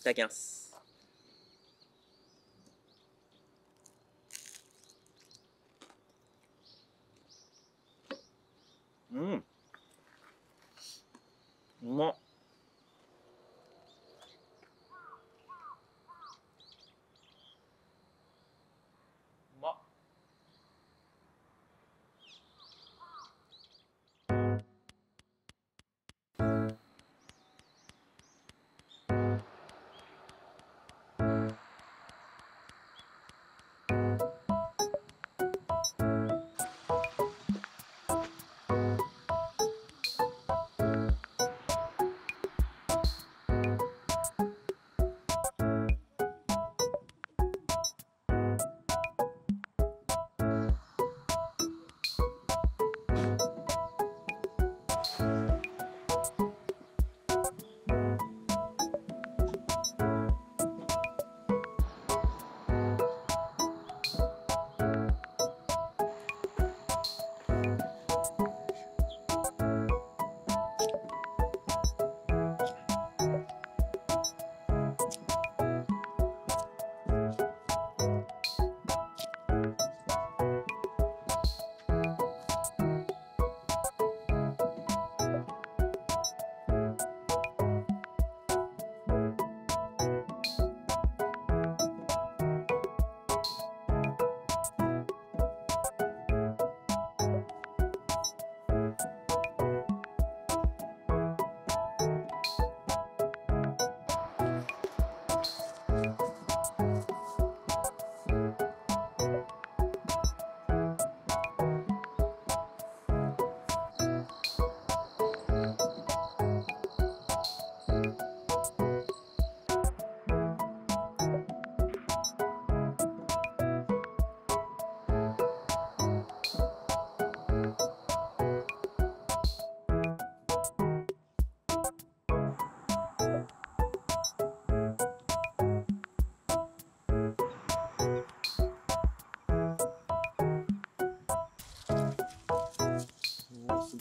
いただきます。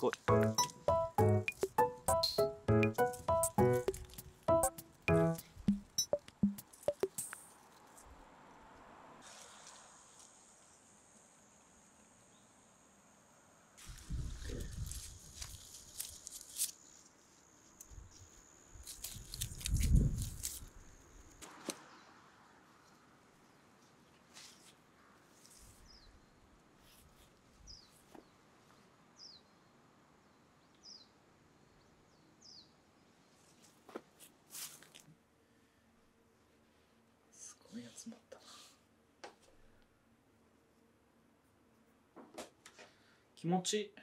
お気持ち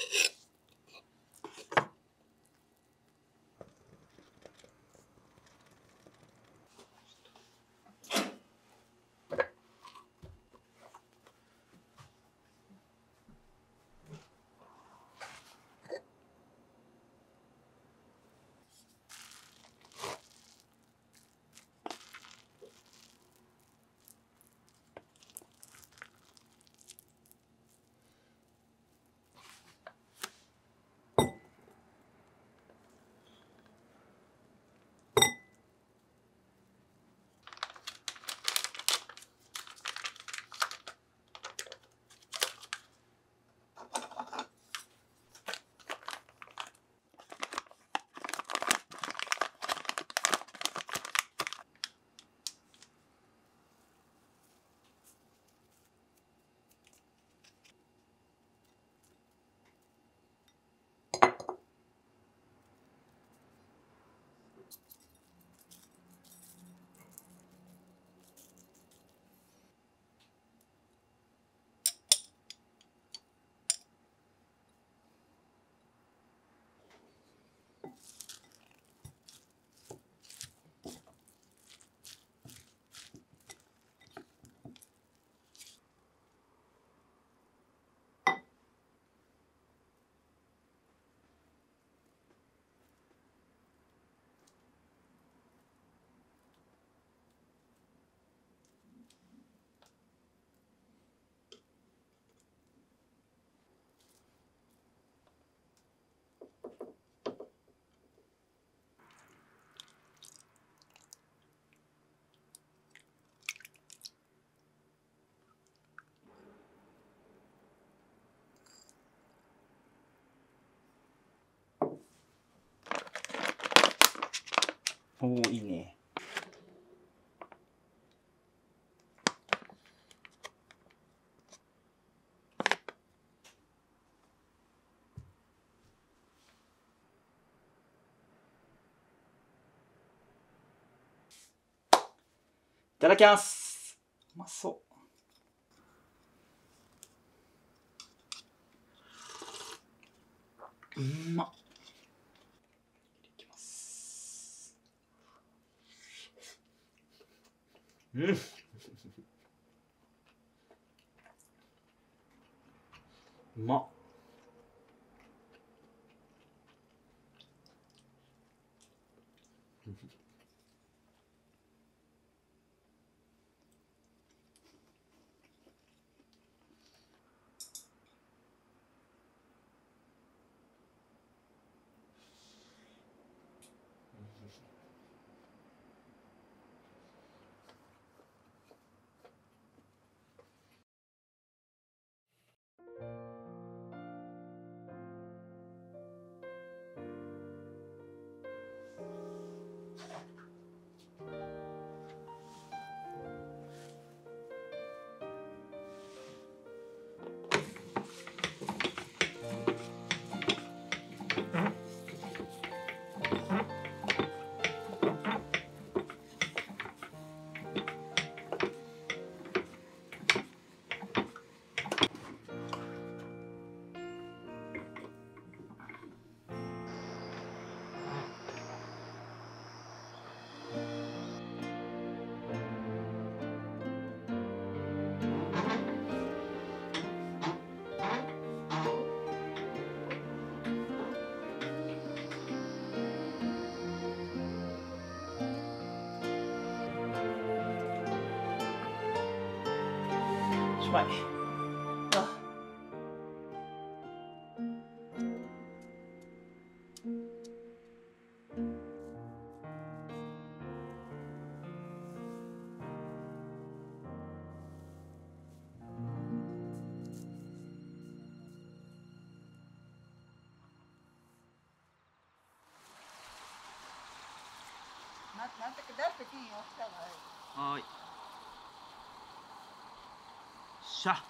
Yeah. おおいいね。いただきます。うまそう。うんまっいきますうん。うまっ。しまい。あ。ままただって金をしたがはーいし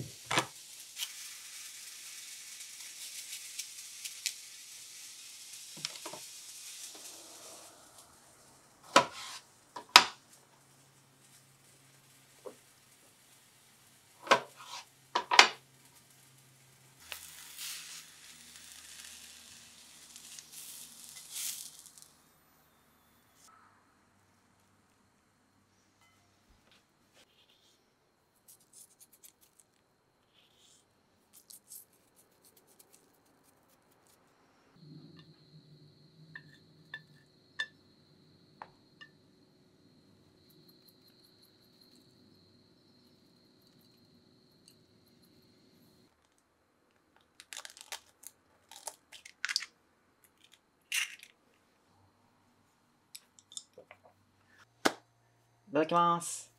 ただきます。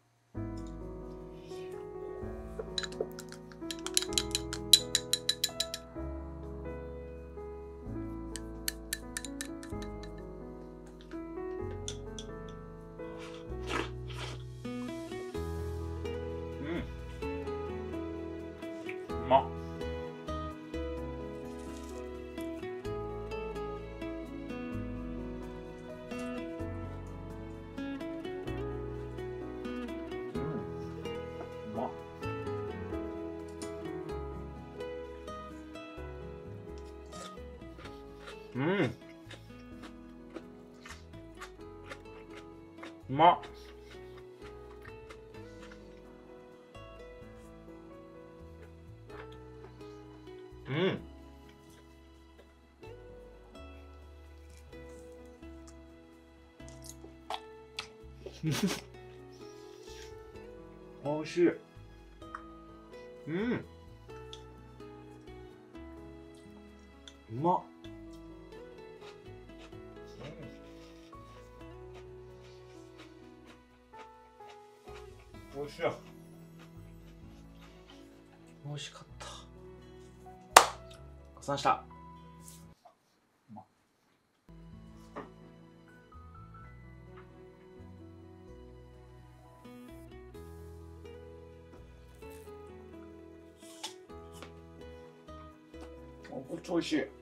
うん。うまっ。うん。散した。これ超美味しい。